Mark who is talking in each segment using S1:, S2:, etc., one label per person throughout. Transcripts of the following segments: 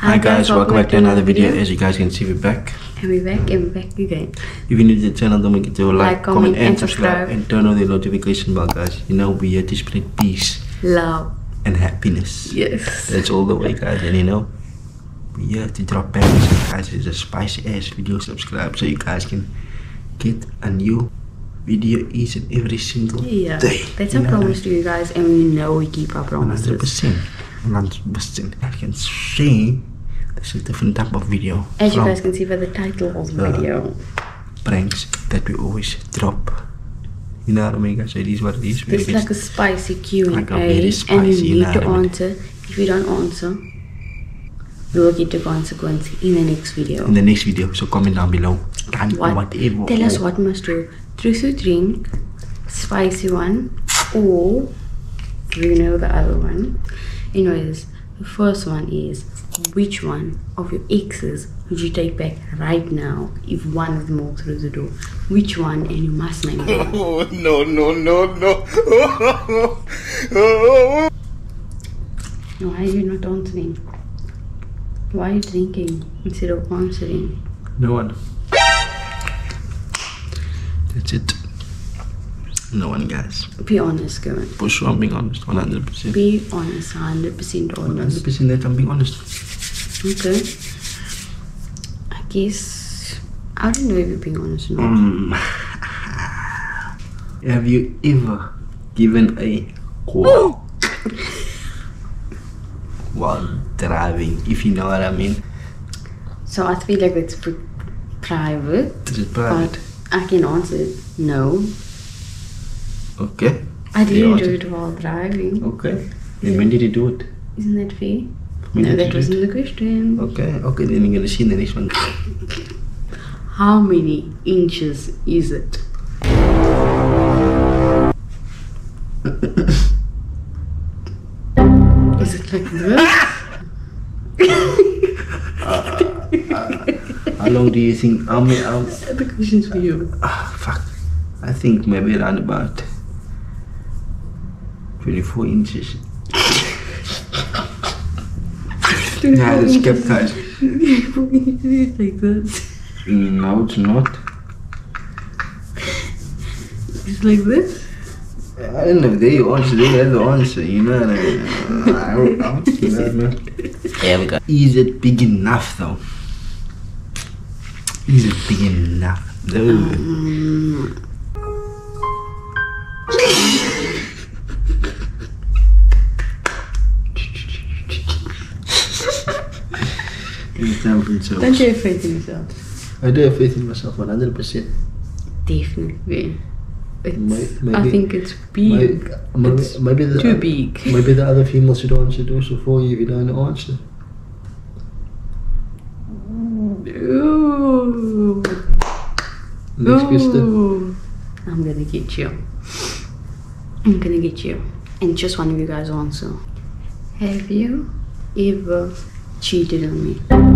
S1: Hi guys, welcome back to another video. As you guys can see, we're back.
S2: And we're back and we're back again.
S1: If you're new to the channel, don't forget to like,
S2: Like,
S1: comment, and
S2: and
S1: subscribe, and turn on the notification bell, guys. You know we're here to spread peace
S2: Love.
S1: and happiness.
S2: Yes.
S1: That's all the way, guys. And you know, we're here to drop. So guys, it's a spicy ass video. Subscribe so you guys can get a new video each and every single
S2: Yeah.
S1: day.
S2: That's
S1: You
S2: our promise to you guys, and we know we keep our promises.
S1: 100%. 100%. I can say there's a different type of video.
S2: As you guys can see by the title of the video.
S1: pranks that we always drop. You know what I mean, guys? So it is what it is.
S2: This is like a spicy Q and
S1: Like a
S2: A,
S1: very
S2: and you need to answer. If you don't answer, you will get the consequence in the next video.
S1: in the next video. So comment down below. And
S2: What?
S1: whatever.
S2: Tell us what must do. Truth or drink, spicy one, or you know the other one. Anyways, the first one is which one of your exes would you take back right now if one of them walked through the door? Which one? And you must name one.
S3: Oh, no, no, no, no.
S2: Why are you not answering? Why are you drinking instead of answering?
S1: No one. That's it. No one, guys.
S2: Be honest, go on.
S1: For sure, I'm being honest. 100%.
S2: Be honest, 100% honest.
S1: 100% that I'm being honest.
S2: Okay. I guess I don't know if you're being honest or not.
S1: Um, have you ever given a call while driving? If you know what I mean.
S2: So I feel like it's pri- private,
S1: Is it private?
S2: but I can answer it. No,
S1: Okay.
S2: I didn't do it while driving.
S1: Okay. And when did you do it?
S2: Isn't that fair?
S1: When
S2: no, that wasn't the question.
S1: Okay. Okay. Then you're gonna see in the next one.
S2: How many inches is it? is it like this?
S1: How long do you think? How many? How,
S2: the question's for you.
S1: ah, fuck. I think maybe around about 24 inches. Yeah, that's kept guys.
S2: like this.
S1: No, it's not.
S2: It's like this.
S1: I don't know if they answer, they have the answer, you know what I? I don't know. You know what I mean? Yeah, we got. Is it big enough though? Is it big enough? though?
S2: Um,
S1: It's time for
S2: don't you have faith in yourself?
S1: I do have faith in myself 100%.
S2: Definitely. It's,
S1: May-
S2: I think it's big.
S1: Maybe, maybe,
S2: It's
S1: maybe the,
S2: too big.
S1: Maybe the other females should answer it also for you if you don't answer.
S2: Ooh.
S1: Next question.
S2: I'm gonna get you. I'm gonna get you. And just one of you guys answer. Have you ever cheated on me?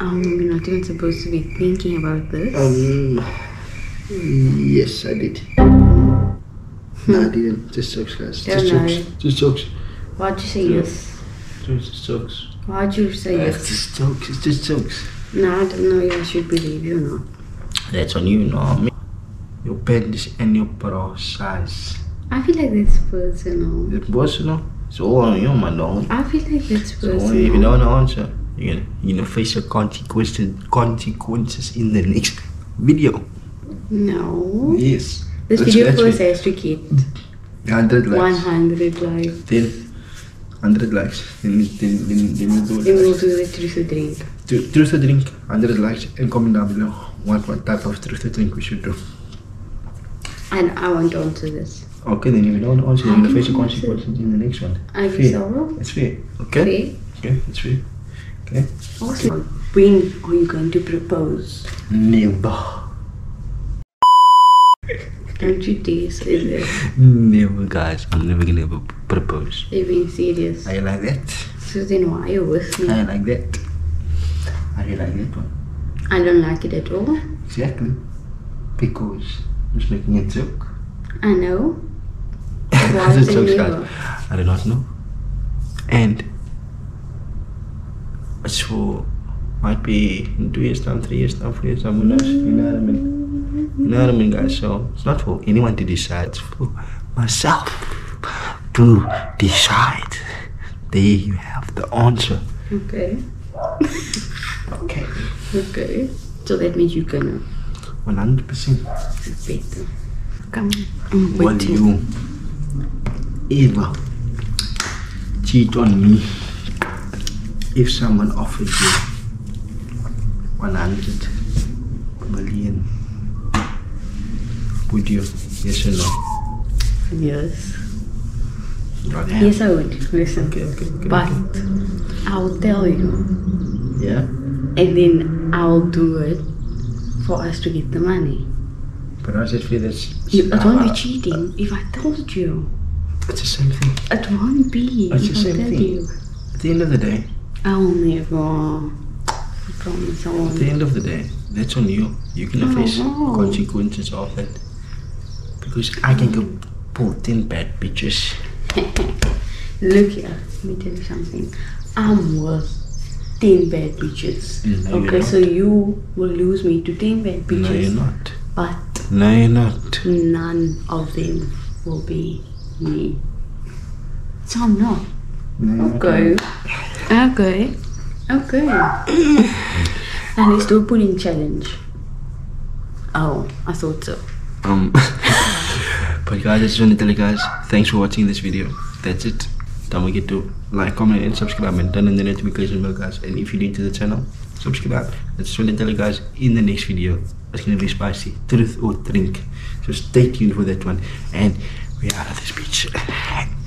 S2: Um, you're not even supposed to be thinking about this.
S1: Um, yes, I did. no, I didn't. Just jokes, guys. Just jokes. Just jokes.
S2: Why'd you say yes?
S1: Just jokes.
S2: Why'd you say
S1: It's
S2: yes?
S1: just jokes. It's just jokes.
S2: No, I don't know if I should believe you or not.
S1: That's on you, no me. Your penis and your bra size.
S2: I feel like that's personal.
S1: It's personal. It's all on you, my dog.
S2: I feel like that's
S1: So
S2: personal.
S1: if you don't answer, you're gonna, you know face your consequences, consequences in the next video.
S2: No.
S1: Yes.
S2: This
S1: That's-
S2: video
S1: that's
S2: first has to get
S1: 100 likes.
S2: 100 likes.
S1: Then 100 likes. Then, then, then, then we'll do
S2: Then we'll
S1: it.
S2: do the truth or drink.
S1: Tru- Truth or drink, 100 likes, and comment down below what, what type of truth or drink we should do.
S2: And I want to answer this.
S1: Okay, then you don't answer, you're face
S2: can
S1: your
S2: I answer?
S1: consequences in the next one.
S2: I guess
S1: Fair.
S2: I.
S1: It's fair. Okay?
S2: Okay.
S1: Okay, it's fair. Okay?
S2: Also, when are you going to propose?
S1: Never.
S2: Don't you dare say that.
S1: Never, guys. I'm never gonna ever propose.
S2: You're being serious.
S1: Are you like that?
S2: So then why are you with me?
S1: Are you like that? Are you like that one?
S2: I don't like it at all.
S1: Exactly. Because I'm just making a joke.
S2: I know.
S1: A
S2: say
S1: joke, guys. I do not know. And it's for might be in two years time, three years time, four years time, who knows? You know what I mean? You know what I mean, guys? So it's not for anyone to decide, it's for myself to decide. There you have the answer.
S2: Okay.
S1: Okay.
S2: Okay. So that means you're gonna
S1: 100%.
S2: better. Come. I'm
S1: Will you ever cheat on me if someone offered you 100 million? Would you? Yes or no?
S2: Yes.
S1: Right
S2: Yes, I would. Listen.
S1: Okay, okay, okay.
S2: But. I'll tell you,
S1: Yeah?
S2: and then I'll do it for us to get the money.
S1: But I just feel that's.
S2: You, it won't be
S1: uh,
S2: cheating if I told you.
S1: It's the same thing.
S2: It won't be
S1: It's the same
S2: tell
S1: thing.
S2: you.
S1: At the end of the day,
S2: I'll never. I promise I
S1: at the end of the day, that's on you. You can
S2: Oh,
S1: face
S2: wow.
S1: consequences of that. Because I can go pull 10 bad bitches.
S2: Look here, let me tell you something. I'm worth 10 bad bitches.
S1: No,
S2: okay, so you will lose me to 10 bad bitches.
S1: No, you're not.
S2: But
S1: No, you're not.
S2: none of them will be me. So I'm not.
S1: No,
S2: Okay. Okay. Okay. and let's do pudding challenge. Oh, I thought so.
S1: Um, but guys, I just want to tell you guys, thanks for watching this video. That's it. Don't forget to like, comment, and subscribe, and turn on the notification bell, guys. And if you're new to the channel, subscribe. I just want to tell you guys, in the next video, it's gonna be spicy, truth or drink. So stay tuned for that one. And we are out of this bitch.